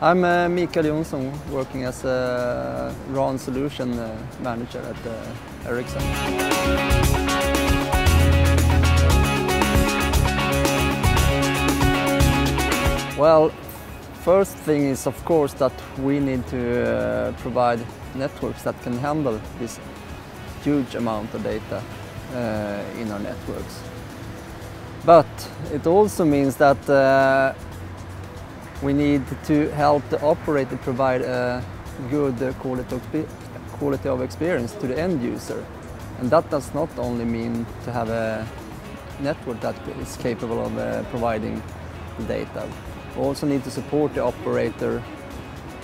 I'm uh, Mikael Jonsson, working as a RAN solution uh, manager at uh, Ericsson. Well, first thing is of course that we need to uh, provide networks that can handle this huge amount of data uh, in our networks. But it also means that uh, we need to help the operator provide a good quality of, experience to the end user. And that does not only mean to have a network that is capable of uh, providing the data. We also need to support the operator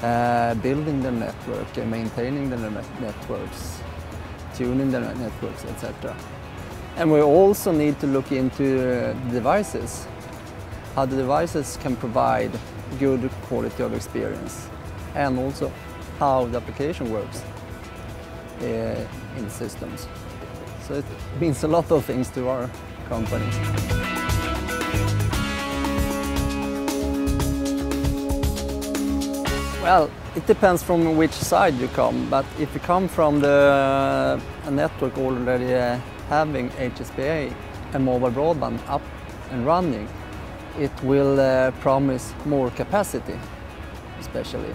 uh, building the network, uh, maintaining the networks, tuning the networks, etc. And we also need to look into the devices, how the devices can provide good quality of experience and also how the application works uh, in systems. So it means a lot of things to our company. Well, it depends from which side you come, but if you come from the uh, network already uh, having HSPA and mobile broadband up and running, it will uh, promise more capacity, especially.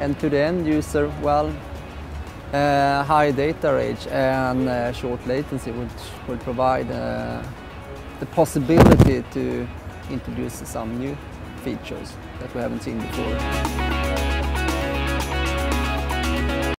And to the end user, well, uh, high data range and uh, short latency, which will provide uh, the possibility to introduce some new features that we haven't seen before.